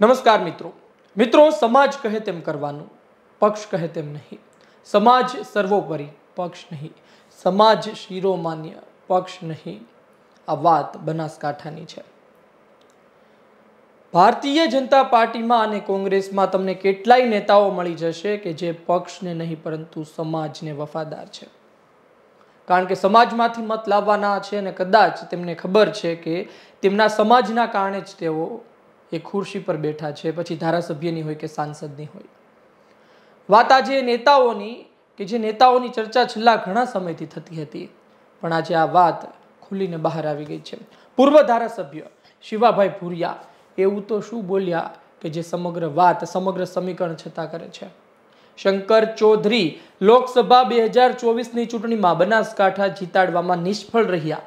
નમસ્કાર મિત્રો. મિત્રો, સમાજ કહે તેમ કરવાનું, પક્ષ કહે તેમ નહીં. સમાજ સર્વોપરી, પક્ષ નહીં. સમાજ શિરોમાન્ય, પક્ષ નહીં. આ વાત બનાસકાંઠાની છે. ભારતીય જનતા પાર્ટીમાં અને કોંગ્રેસમાં તમને કેટલાય નેતાઓ મળી જશે કે જે પક્ષને નહીં, પરંતુ સમાજને વફાદાર છે. કારણ કે સમાજમાંથી મત લાવવાના છે અને કદાચ તેમને ખબર છે કે તેમના સમાજના કારણે જ તેઓ એ ખુરશી પર બેઠા છે, પછી ધારાસભ્યની હોય કે સાંસદની હોય. વાત આજે નેતાઓની, કે જે નેતાઓની ચર્ચા છેલ્લા ઘણા સમયથી થતી હતી, પણ આજે આ વાત ખુલીને બહાર આવી ગઈ છે. પૂર્વ ધારાસભ્ય શિવાભાઈ ભુરિયા એવું તો શું બોલ્યા કે જે સમગ્ર વાત, સમગ્ર સમીકરણ છતાં કરે છે? શંકર ચૌધરી લોકસભા બે હજાર ચોવીસની ચૂંટણીમાં બનાસકાંઠા જીતાડવામાં નિષ્ફળ રહ્યા,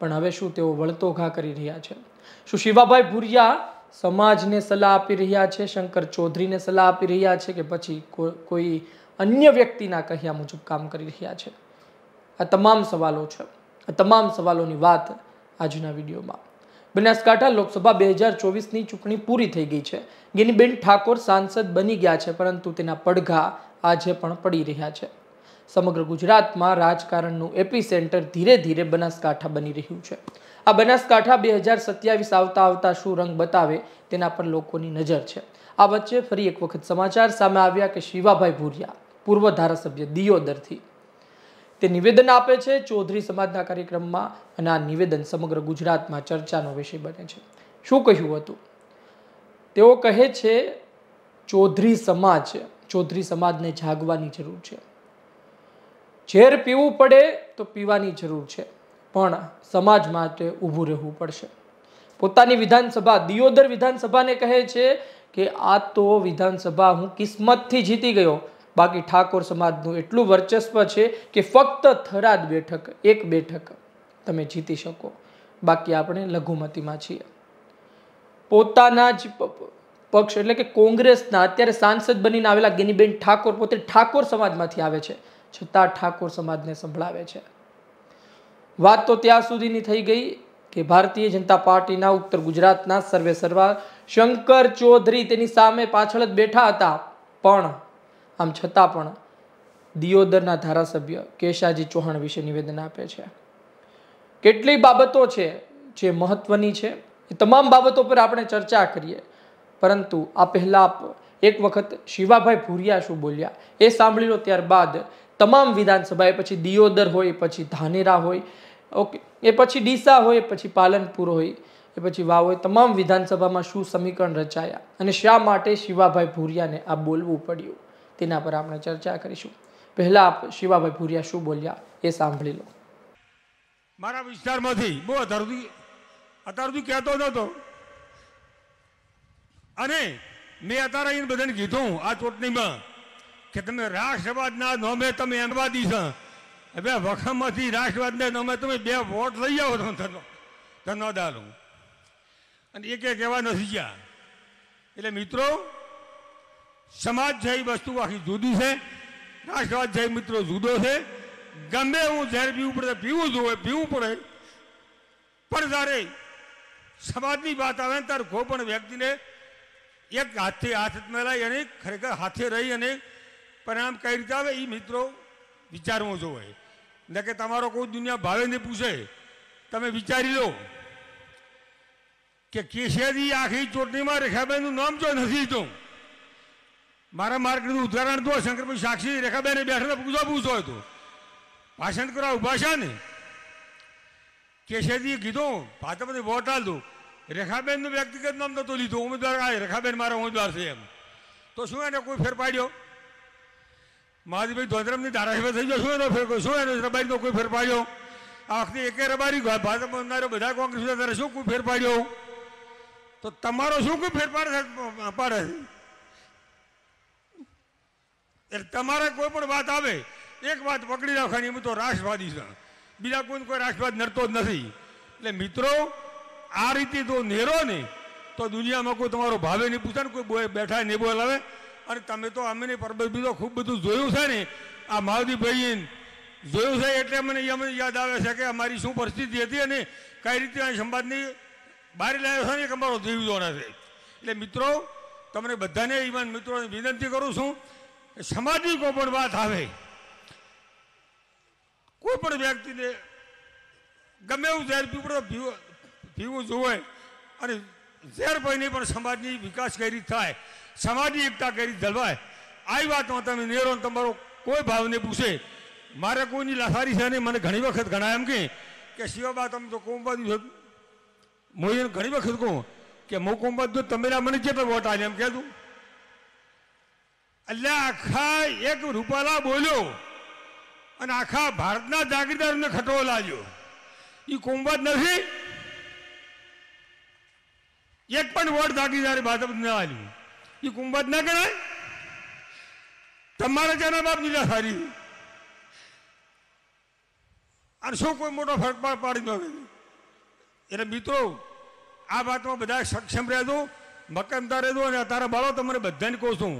પણ હવે શું તેઓ વળતો ઘા કરી રહ્યા છે? શું શિવાભાઈ ભુરિયા સમાજને સલાહ આપી રહ્યા છે, શંકર ચૌધરીને સલાહ આપી રહ્યા છે કે પછી કોઈ અન્ય વ્યક્તિના કહ્યા મુજબ કામ કરી રહ્યા છે. આ તમામ સવાલો છે. આ તમામ સવાલોની વાત આજના વિડીયોમાં. બનાસકાંઠા લોકસભા બે હજાર ચોવીસની ચૂંટણી પૂરી થઈ ગઈ છે. ગિનીબેન ઠાકોર સાંસદ બની ગયા છે, પરંતુ તેના પડઘા આજે પણ પડી રહ્યા છે. સમગ્ર ગુજરાતમાં રાજકારણનું એપી સેન્ટર ધીરે ધીરે બનાસકાંઠા બની રહ્યું છે. આ બનાસકાંઠા બે હજાર સત્યાવીસ આવતા આવતા શું રંગ બતાવે તેના પર લોકોની નજર છે. આ વચ્ચે ફરી એક વખત સમાચાર સામે આવ્યા કે શિવાભાઈ ભુરિયા, પૂર્વ ધારાસભ્ય દિયોદરથી. તે નિવેદન આપે છે ચૌધરી સમાજના કાર્યક્રમમાં અને આ નિવેદન સમગ્ર ગુજરાતમાં ચર્ચાનો વિષય બને છે. શું કહ્યું હતું? તેઓ કહે છે, ચૌધરી સમાજ, ચૌધરી સમાજને જાગવાની જરૂર છે. ઝેર પીવું પડે તો પીવાની જરૂર છે. પણ સમાજ માટે ઊભું રહેવું પડશે. પોતાની વિધાનસભા, દિયોદર વિધાનસભાને કહે છે કે આ તો વિધાનસભા હું કિસ્મતથી જીતી ગયો. બાકી ઠાકોર સમાજનું એટલું વર્ચસ્વ છે કે ફક્ત થરાદ બેઠક, એક બેઠક તમે જીતી શકો. બાકી આપણે લઘુમતીમાં છીએ. પોતાના જ પક્ષ એટલે કે કોંગ્રેસના અત્યારે સાંસદ બનીને આવેલા ગેનીબેન ઠાકોર પોતે ઠાકોર સમાજમાંથી આવે છે. છતાં ઠાકોર સમાજને સંભળાવે છે. વાત તો ત્યાં સુધીની થઈ ગઈ કે ભારતીય જનતા પાર્ટીના ઉત્તર ગુજરાતના સર્વે સર્વા શંકર ચૌધરી તેની સામે પાછળ જ બેઠા હતા. પણ, આમ છતાં પણ, દિયોદરના ધારાસભ્ય કેશાજી ચૌહાણ વિશે નિવેદન આપે છે. કેટલી બાબતો છે જે મહત્વની છે? એ તમામ બાબતો પર આપણે ચર્ચા કરીએ. પરંતુ આ પહેલાં એક વખત શિવાભાઈ ભૂરિયા શું બોલ્યા? એ સાંભળી લો ત્યારબાદ. તમામ વિધાનસભા એ પછી દિયોદર હોય, પછી ધાનેરા હોય ઓકે. એ પછી ડીસા હોય પછી પાલનપુર હોય, એ પછી વાવ હોય, તમામ વિધાનસભામાં શું સમીકરણ રચાયા અને શા માટે શિવાભાઈ ભુરિયાને આ બોલવું પડ્યું? તેના પર આપણે ચર્ચા કરીશું. પહેલાં આપ શિવાભાઈ ભુરિયા શું બોલ્યા? એ સાંભળી લો. મારા વિસ્તારમાંથી બહુ અત્યાર સુધી કહેતો નહોતો અને મેં અત્યારે અહીં બધાને કીધું, આ ચૂંટણીમાં, કે તમે રાષ્ટ્રવાદના નોમે તમે એમવાદી છો. હવે વખમમાંથી રાષ્ટ્રવાદને તમે તમે બે વોટ લઈ આવો તો ધનો ધન્યવાદ હું અને એક એક એવા નથી ગયા. એટલે મિત્રો સમાજ છે એ વસ્તુ આખી જુદી છે રાષ્ટ્રવાદ છે મિત્રો જુદો છે. ગમે હું ઝેર પીવું પડે પીવું જોઈએ પીવું પડે. પણ જ્યારે સમાજની વાત આવે ત્યારે કોઈ પણ વ્યક્તિને એક હાથથી હાથ મેળાય અને ખરેખર હાથે રહી અને પરિણામ કઈ રીતે આવે એ મિત્રો વિચારવું જોઈએ. ને કે તમારો કોઈ દુનિયા ભાવે નહીં પૂછે. તમે વિચારી લો કે કેશિયાજી આખી ચૂંટણીમાં રેખાબેનનું નામ જો નથી તો. મારા માર્ગનું ઉદાહરણ તો શંકરભાઈ સાક્ષી, રેખાબેને બેઠા પૂછો પૂછો હતો ભાષણ કરવા ઊભા છે ને. કેશેજીએ કીધું, ભાજપને વોટ આલતું રેખાબેનનું વ્યક્તિગત નામ નહોતું લીધું. ઉમેદવાર, આ રેખાબેન મારા ઉમેદવાર છે એમ. તો શું એને કોઈ ફેર પાડ્યો? મહાદેવભાઈ ધોધરમની ધારાસભ્ય થઈ ગયો. શું એનો ફેર શું એનો રબારીનો કોઈ ફેર પાડ્યો? આ વખતે એકે રબારી ભાજપ બનનારો બધા કોંગ્રેસ ત્યારે શું કોઈ ફેર પાડ્યો? તો તમારો શું કોઈ ફેર પાડે એટલે તમારે કોઈ પણ વાત આવે, એક વાત પકડી રાખવાની હું તો રાષ્ટ્રવાદી છું. બીજા કોઈ કોઈ રાષ્ટ્રવાદ નડતો જ નથી. એટલે મિત્રો, આ રીતે જો નેરો ને, તો દુનિયામાં કોઈ તમારો ભાવે નહીં પૂછે ને કોઈ બેઠા નહીં બોલાવે અને તમે તો અમે પરબત બીજો ખૂબ બધું જોયું છે ને. આ મહાદેવભાઈ જોયું છે એટલે મને અમને યાદ આવે છે કે અમારી શું પરિસ્થિતિ હતી અને કઈ રીતે આ સમાજની બહાર લાવ્યો છે ને અમારો જીવ જોવાના છે. એટલે મિત્રો, તમને બધાને ઈમાન મિત્રોને વિનંતી કરું છું, સમાજની કોઈ પણ વાત આવે, કોઈ પણ વ્યક્તિને ગમે એવું ઝેર પીપડો પીવું જોવે અને ઝેર ભાઈની પણ સમાજની વિકાસ કઈ રીતે થાય સમાજની એકતા કરી જળવાય. આવી વાતમાં તમે નેરો તમારો કોઈ ભાવને પૂછે. મારે કોઈની લાસારી છે નહીં, મને ઘણી વખત ઘણા એમ કહે કે શિવાબા તમે તો કોમબાજુ મોહીને ઘણી વખત કહું કે હું કોમબાજુ તમે મને કેટલો વોટ આવે એમ કહેતું એટલે આખા એક રૂપાલા બોલ્યો અને આખા ભારતના જાગીરદારોને ખટવો લાગ્યો. એ કોમબાજ નથી. એક પણ વોટ જાગીરદારે ભાજપ ના આવ્યું એ કુંભજ ના ગણાય? તમારે જેના બાપ નીલા સારી અને શું કોઈ મોટો ફરક પાડી દો એટલે મિત્રો, આ વાતમાં બધા સક્ષમ રહેજો, મક્કમતા રહેજો, અને તારા બાળો, તમને બધાને કહું છું,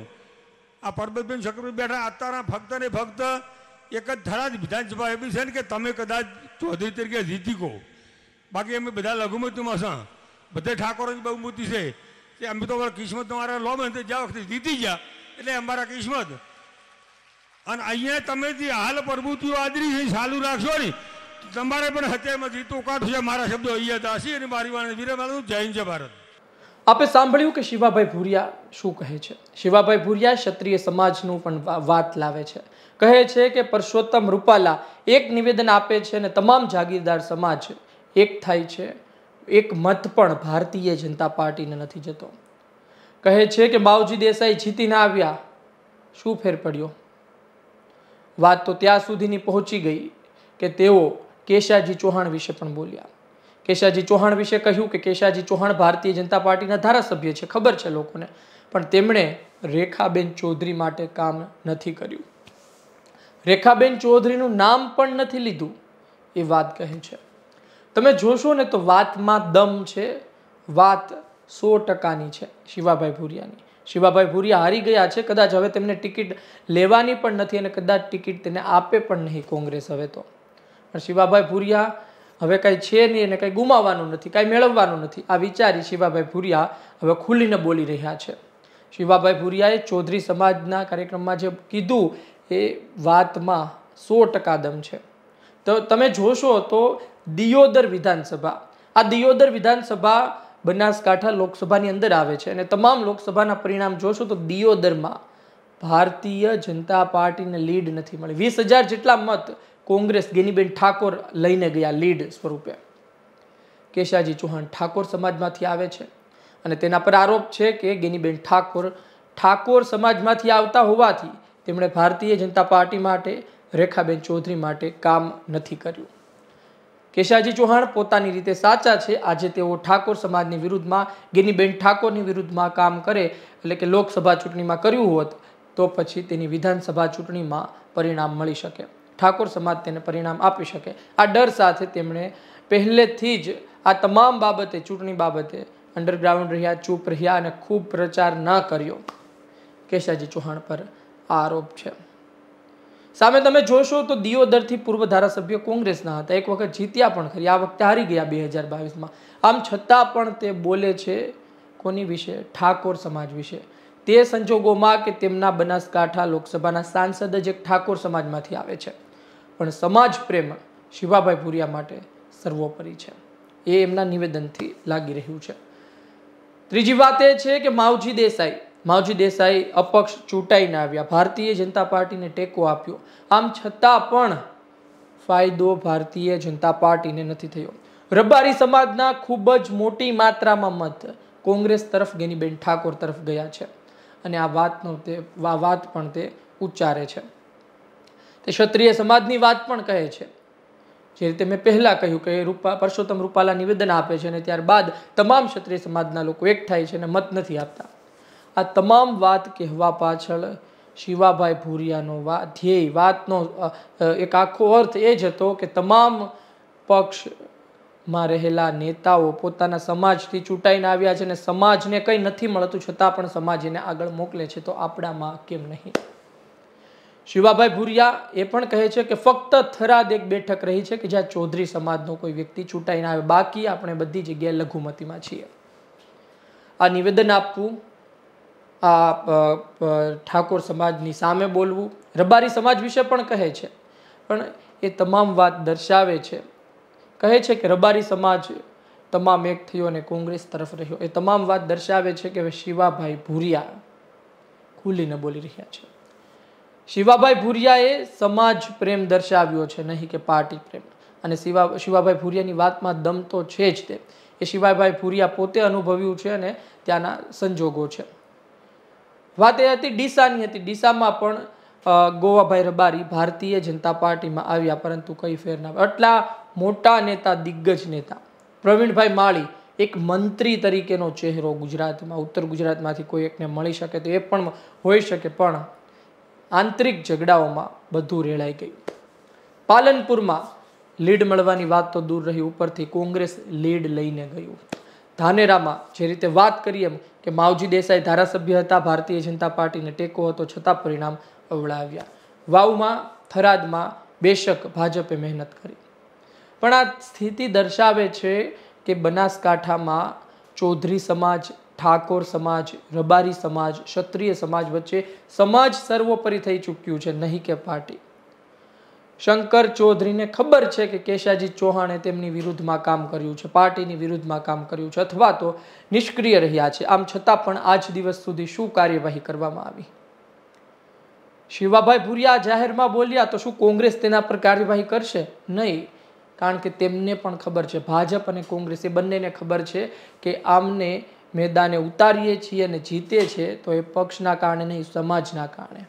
આ પરબતબેન શકરભાઈ બેઠા અત્યારના ફક્ત ને ફક્ત એક જ ધારા જ વિધાનસભા એવી છે ને કે તમે કદાચ ચૌધરી તરીકે જીતી કહો બાકી અમે બધા લઘુમતીમાં છે. બધે ઠાકોરોની બહુમતી છે. કે અમે તો અમારા કિસ્મત અમારા લો ને જ્યાં વખતે જીતી ગયા. એટલે અમારા કિસ્મત. અને અહીંયા તમે જે હાલ પ્રભુતિઓ આદરી છે, ચાલુ રાખશો ને તમારે પણ હત્યામાં જીતું કાઢું છે, મારા શબ્દો અહીંયા હશે અને મારી વાણી વિરામ જય હિન્દ ભારત. આપે સાંભળ્યું કે શિવાભાઈ ભુરિયા શું કહે છે? શિવાભાઈ ભુરિયા ક્ષત્રિય સમાજનું પણ વાત લાવે છે. કહે છે કે પરસોત્તમ રૂપાલા એક નિવેદન આપે છે અને તમામ જાગીરદાર સમાજ એક થાય છે. એક મત પણ ભારતીય જનતા પાર્ટીને નથી જતો. કહે છે કે માવજી દેસાઈ જીતીને આવ્યા. શું ફેર પડ્યો? વાત તો ત્યાં સુધીની પહોંચી ગઈ કે તેઓ કેશાજી ચૌહાણ વિશે પણ બોલ્યા. કેશાજી ચૌહાણ વિશે કહ્યું કે કેશાજી ચૌહાણ ભારતીય જનતા પાર્ટીના ધારાસભ્ય છે, ખબર છે લોકોને, પણ તેમણે રેખાબેન ચૌધરી માટે કામ નથી કર્યું. રેખાબેન ચૌધરીનું નામ પણ નથી લીધું, એ વાત કહે છે. તમે જોશો ને તો વાતમાં દમ છે. વાત સો ટકાની છે શિવાભાઈ ભુરિયાની. શિવાભાઈ ભુરિયા હારી ગયા છે. કદાચ હવે તેમને ટિકિટ લેવાની પણ નથી અને કદાચ ટિકિટ તેને આપે પણ નહીં કોંગ્રેસ હવે તો. પણ શિવાભાઈ ભુરિયા હવે કાંઈ છે નહીં અને કાંઈ ગુમાવવાનું નથી, કાંઈ મેળવવાનું નથી. આ વિચારી શિવાભાઈ ભુરિયા હવે ખુલીને બોલી રહ્યા છે. શિવાભાઈ ભુરિયાએ ચૌધરી સમાજના કાર્યક્રમમાં જે કીધું એ વાતમાં સો ટકા દમ છે. તો તમે જોશો તો દિયોદર વિધાનસભા. આ દિયોદર વિધાનસભા બનાસકાંઠા લોકસભાની અંદર આવે છે અને તમામ લોકસભાના પરિણામ જોશો તો દિયોદરમાં ભારતીય જનતા પાર્ટીને લીડ નથી મળી. વીસ હજાર જેટલા મત કોંગ્રેસ ગેનીબેન ઠાકોર લઈને ગયા લીડ સ્વરૂપે. કેશાજી ચૌહાણ ઠાકોર સમાજમાંથી આવે છે અને તેના પર આરોપ છે કે ગેનીબેન ઠાકોર ઠાકોર સમાજમાંથી આવતા હોવાથી તેમણે ભારતીય જનતા પાર્ટી માટે રેખાબેન ચૌધરી માટે કામ નથી કર્યું. કેશાજી ચૌહાણ પોતાની રીતે સાચા છે. આજે તેઓ ઠાકોર સમાજની વિરુદ્ધમાં, ગિનીબેન ઠાકોરની વિરુદ્ધમાં કામ કરે, એટલે કે લોકસભા ચૂંટણીમાં કર્યું હોત, તો પછી તેની વિધાનસભા ચૂંટણીમાં પરિણામ મળી શકે. ઠાકોર સમાજ તેને પરિણામ આપી શકે. આ ડર સાથે તેમણે પહેલેથી જ આ તમામ બાબતે, ચૂંટણી બાબતે અંડરગ્રાઉન્ડ રહ્યા, ચૂપ રહ્યા અને ખૂબ પ્રચાર ન કર્યો. કેશાજી ચૌહાણ પર આરોપ છે. સામે તમે જોશો તો દિયોદરથી પૂર્વ ધારાસભ્ય કોંગ્રેસના હતા. એક વખત જીત્યા પણ ખરી. આ વખતે હારી ગયા બે હજાર બાવીસમાં. આમ છતાં પણ તે બોલે છે કોની વિશે? ઠાકોર સમાજ વિશે. તે સંજોગોમાં કે તેમના બનાસકાંઠા લોકસભાના સાંસદ જ એક ઠાકોર સમાજમાંથી આવે છે. પણ સમાજ પ્રેમ શિવાભાઈ ભુરિયા માટે સર્વોપરી છે. એ એમના નિવેદનથી લાગી રહ્યું છે. ત્રીજી વાત એ છે કે માવજી દેસાઈ માવજી દેસાઈ અપક્ષ ચૂંટાઈને આવ્યા. ભારતીય જનતા પાર્ટીને ટેકો આપ્યો. આમ છતાં પણ ફાયદો ભારતીય જનતા પાર્ટીને નથી થયો. રબારી સમાજના ખૂબ જ મોટી માત્રામાં મત કોંગ્રેસ તરફ ગેનીબેન ઠાકોર તરફ ગયા છે. અને આ વાતનો તે વાત પણ તે ઉચ્ચારે છે. તે ક્ષત્રિય સમાજની વાત પણ કહે છે. જે રીતે મેં પહેલાં કહ્યું કે રૂપા, પરસોત્તમ રૂપાલા નિવેદન આપે છે અને ત્યારબાદ તમામ ક્ષત્રિય સમાજના લોકો એક થાય છે અને મત નથી આપતા. આ તમામ વાત કહેવા પાછળ શિવાભાઈ ભૂરિયાનો વા, ધ્યેય, વાતનો એક આખો અર્થ એ જ હતો કે તમામ પક્ષમાં રહેલા નેતાઓ પોતાના સમાજથી ચૂંટાઈને આવ્યા છે અને સમાજને કંઈ નથી મળતું છતાં પણ સમાજ એને આગળ મોકલે છે તો આપણામાં કેમ નહીં? શિવાભાઈ ભુરિયા એ પણ કહે છે કે ફક્ત થરાદ એક બેઠક રહી છે કે જ્યાં ચૌધરી સમાજનો કોઈ વ્યક્તિ ચૂંટાઈને આવે બાકી આપણે બધી જગ્યાએ લઘુમતીમાં છીએ. આ નિવેદન આપવું આ ઠાકોર સમાજની સામે બોલવું. રબારી સમાજ વિશે પણ કહે છે. પણ એ તમામ વાત દર્શાવે છે. કહે છે કે રબારી સમાજ તમામ એક થયો અને કોંગ્રેસ તરફ રહ્યો. એ તમામ વાત દર્શાવે છે કે હવે શિવાભાઈ ભૂરિયા ખુલીને બોલી રહ્યા છે. શિવાભાઈ ભૂરિયાએ સમાજ પ્રેમ દર્શાવ્યો છે, નહીં કે પાર્ટી પ્રેમ. અને શિવા, શિવાભાઈ ભૂરિયાની વાતમાં દમ તો છે જ તે. એ શિવાભાઈ ભૂરિયા પોતે અનુભવ્યું છે અને ત્યાંના સંજોગો છે. વાત એ હતી ડીસાની હતી. ડીસામાં પણ ગોવાભાઈ રબારી ભારતીય જનતા પાર્ટીમાં આવ્યા, પરંતુ કઈ ફેર ના આટલા મોટા નેતા, દિગ્ગજ નેતા. પ્રવીણભાઈ માળી એક મંત્રી તરીકેનો ચહેરો ગુજરાતમાં, ઉત્તર ગુજરાતમાંથી કોઈ એકને મળી શકે તો એ પણ હોઈ શકે, પણ આંતરિક ઝઘડાઓમાં બધું રેળાઈ ગયું. પાલનપુરમાં લીડ મળવાની વાત તો દૂર રહી, ઉપરથી કોંગ્રેસ લીડ લઈને ગયું. ધાનેરામાં જે રીતે વાત કરીએ કે માવજી દેસાઈ ધારાસભ્ય હતા, ભારતીય જનતા પાર્ટીને ટેકો હતો, છતાં પરિણામ અવળાવ્યા. વાવમાં, થરાદમાં બેશક ભાજપે મહેનત કરી. પણ આ સ્થિતિ દર્શાવે છે કે બનાસકાંઠામાં ચૌધરી સમાજ, ઠાકોર સમાજ, રબારી સમાજ, ક્ષત્રિય સમાજ વચ્ચે સમાજ સર્વોપરી થઈ ચૂક્યું છે, નહીં કે પાર્ટી. શંકર ચૌધરીને ખબર છે કે કેશાજી ચૌહાણે તેમની વિરુદ્ધમાં કામ કર્યું છે, પાર્ટીની વિરુદ્ધમાં કામ કર્યું છે અથવા તો નિષ્ક્રિય રહ્યા છે. આમ છતાં પણ આજ દિવસ સુધી શું કાર્યવાહી કરવામાં આવી? શિવાભાઈ ભુરિયા જાહેરમાં બોલ્યા, તો શું કોંગ્રેસ તેના પર કાર્યવાહી કરશે? નહીં, કારણ કે તેમને પણ ખબર છે, ભાજપ અને કોંગ્રેસ એ બંનેને ખબર છે કે આમને મેદાને ઉતારીએ છીએ અને જીતે છે, તો એ પક્ષના કારણે નહીં, સમાજના કારણે.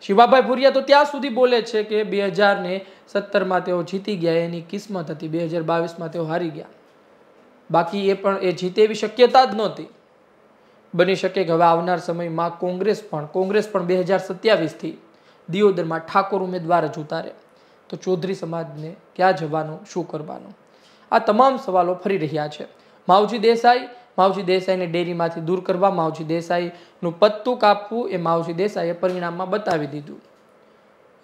શિવાભાઈ ભુરિયા તો ત્યાં સુધી બોલે છે કે બે હજાર ને સત્તરમાં તેઓ જીતી ગયા, એની કિસ્મત હતી. બે હજાર બાવીસમાં તેઓ હારી ગયા. બાકી એ પણ, એ જીતે એવી શક્યતા જ નહોતી. બની શકે કે હવે આવનાર સમયમાં કોંગ્રેસ પણ કોંગ્રેસ પણ બે હજાર સત્યાવીસથી દિયોદરમાં ઠાકોર ઉમેદવાર જ ઉતારે. તો ચૌધરી સમાજને ક્યાં જવાનું, શું કરવાનું? આ તમામ સવાલો ફરી રહ્યા છે. માવજી દેસાઈ માવજી દેસાઈને ડેરીમાંથી દૂર કરવા માવજી દેસાઈનું પત્તું કાપવું એ માવજી દેસાઈએ પરિણામમાં બતાવી દીધું.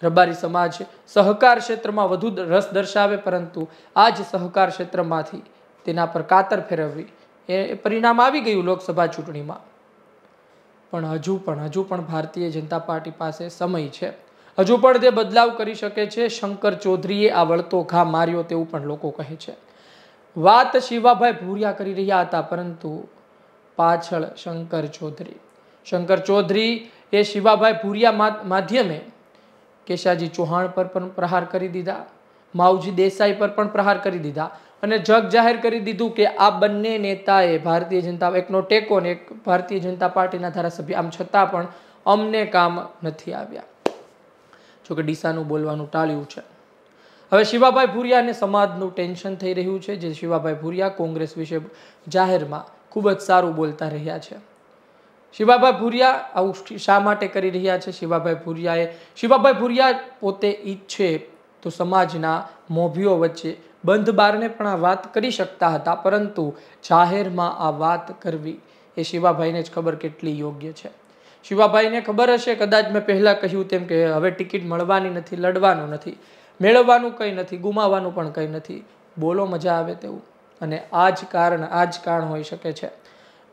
રબારી સમાજ સહકાર ક્ષેત્રમાં વધુ રસ દર્શાવે, પરંતુ આ જ સહકાર ક્ષેત્રમાંથી તેના પર કાતર ફેરવવી એ પરિણામ આવી ગયું લોકસભા ચૂંટણીમાં. પણ હજુ પણ હજુ પણ ભારતીય જનતા પાર્ટી પાસે સમય છે. હજુ પણ તે બદલાવ કરી શકે છે. શંકર ચૌધરીએ આ વળતો ઘા માર્યો તેવું પણ લોકો કહે છે. વાત શિવાભાઈ ભૂરિયા કરી રહ્યા હતા, પરંતુ પાછળ શંકર ચૌધરી. શંકર ચૌધરી એ શિવાભાઈ ભૂરિયા માધ્યમે કેશાજી ચૌહાણ પર પણ પ્રહાર કરી દીધા, માવજી દેસાઈ પર પણ પ્રહાર કરી દીધા અને જગ જાહેર કરી દીધું કે આ બંને નેતાએ ભારતીય જનતા, એકનો ટેકો ને એક ભારતીય જનતા પાર્ટીના ધારાસભ્ય, આમ છતાં પણ અમને કામ નથી આવ્યા. જોકે ડીસાનું બોલવાનું ટાળ્યું છે. હવે શિવાભાઈ ભુરિયાને સમાજનું ટેન્શન થઈ રહ્યું છે, જે શિવાભાઈ ભુરિયા કોંગ્રેસ વિશે જાહેરમાં ખૂબ જ સારું બોલતા રહ્યા છે. શિવાભાઈ ભુરિયા આવું શા માટે કરી રહ્યા છે? શિવાભાઈ ભુરિયાએ, શિવાભાઈ ભુરિયા પોતે ઈચ્છે તો સમાજના મોભીઓ વચ્ચે બંધ બારને પણ આ વાત કરી શકતા હતા, પરંતુ જાહેરમાં આ વાત કરવી એ શિવાભાઈને જ ખબર કેટલી યોગ્ય છે. શિવાભાઈને ખબર હશે, કદાચ મેં પહેલાં કહ્યું તેમ કે હવે ટિકિટ મળવાની નથી, લડવાનું નથી. મેળવવાનું કંઈ નથી, ગુમાવવાનું પણ કંઈ નથી. બોલો મજા આવે તેવું. અને આ જ કારણ આ જ કારણ હોઈ શકે છે.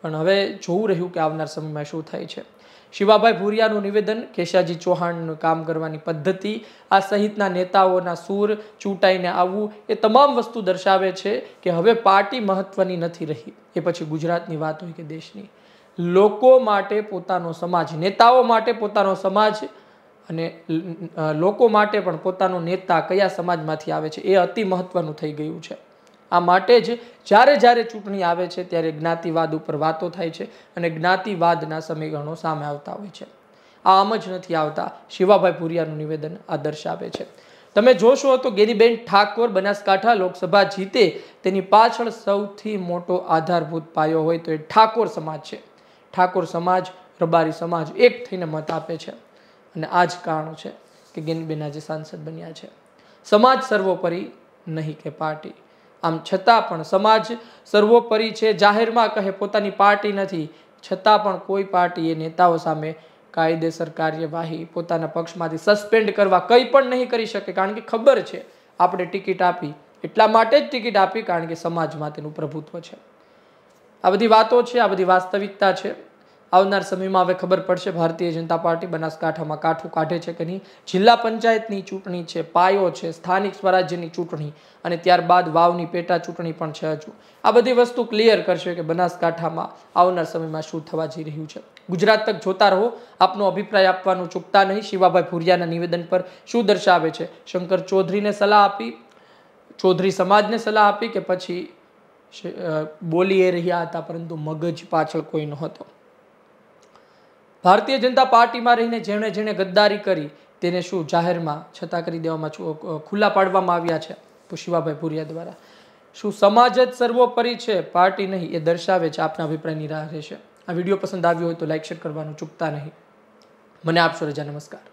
પણ હવે જોવું રહ્યું કે આવનાર સમયમાં શું થાય છે. શિવાભાઈ ભુરિયાનું નિવેદન, કેશાજી ચૌહાણનું કામ કરવાની પદ્ધતિ, આ સહિતના નેતાઓના સૂર ચૂંટાઈને આવવું, એ તમામ વસ્તુ દર્શાવે છે કે હવે પાર્ટી મહત્વની નથી રહી. એ પછી ગુજરાતની વાત હોય કે દેશની. લોકો માટે પોતાનો સમાજ, નેતાઓ માટે પોતાનો સમાજ અને લોકો માટે પણ પોતાનો નેતા કયા સમાજમાંથી આવે છે એ અતિ મહત્વનું થઈ ગયું છે. આ માટે જ જ્યારે જ્યારે ચૂંટણી આવે છે ત્યારે જ્ઞાતિવાદ ઉપર વાતો થાય છે અને જ્ઞાતિવાદના સમીકરણો સામે આવતા હોય છે. આ આમ જ નથી આવતા. શિવાભાઈ ભુરિયાનું નિવેદન આ દર્શાવે છે. તમે જોશો તો ગેરીબેન ઠાકોર બનાસકાંઠા લોકસભા જીતે તેની પાછળ સૌથી મોટો આધારભૂત પાયો હોય તો એ ઠાકોર સમાજ છે. ઠાકોર સમાજ, રબારી સમાજ એક થઈને મત આપે છે. અને આ જ કારણ છે કે ગેનબેન આજે સાંસદ બન્યા છે. સમાજ સર્વોપરી નહીં કે પાર્ટી. આમ છતાં પણ સમાજ સર્વોપરી છે, જાહેરમાં કહે પોતાની પાર્ટી નથી, છતાં પણ કોઈ પાર્ટી એ નેતાઓ સામે કાયદેસર કાર્યવાહી પોતાના પક્ષમાંથી સસ્પેન્ડ કરવા કંઈ પણ નહીં કરી શકે, કારણ કે ખબર છે, આપણે ટિકિટ આપી, એટલા માટે જ ટિકિટ આપી, કારણ કે સમાજમાં તેનું પ્રભુત્વ છે. આ બધી વાતો છે, આ બધી વાસ્તવિકતા છે. આવનાર સમયમાં હવે ખબર પડશે ભારતીય જનતા પાર્ટી બનાસકાંઠામાં કાઠું કાઢે છે કે નહીં? જિલ્લા પંચાયતની ચૂંટણી છે, પાયો છે, સ્થાનિક સ્વરાજ્યની ચૂંટણી અને ત્યારબાદ વાવની પેટા ચૂંટણી પણ છે હજુ. આ બધી વસ્તુ ક્લિયર કરશે કે બનાસકાંઠામાં આવનાર સમયમાં શું થવા જઈ રહ્યું છે. ગુજરાત તક જોતા રહો, આપનો અભિપ્રાય આપવાનું ચૂકતા નહીં. શિવાભાઈ ભુરિયાના નિવેદન પર શું દર્શાવે છે? શંકર ચૌધરીને સલાહ આપી, ચૌધરી સમાજને સલાહ આપી કે પછી બોલી એ રહ્યા હતા, પરંતુ મગજ પાછળ કોઈ નહોતો? ભારતીય જનતા પાર્ટીમાં રહીને જેણે જેણે ગદ્દારી કરી તેને શું જાહેરમાં છતાં કરી દેવામાં છું, ખુલ્લા પાડવામાં આવ્યા છે પુષ્પાભાઈ ભુરિયા દ્વારા. શું સમાજ જ સર્વોપરી છે? પાર્ટી નહીં એ દર્શાવે છે આપના અભિપ્રાયની રાહ રહેશે. આ વીડિયો પસંદ આવ્યો હોય તો લાઇક શેર કરવાનું ચૂકતા નહીં. મને આપશો રજા નમસ્કાર.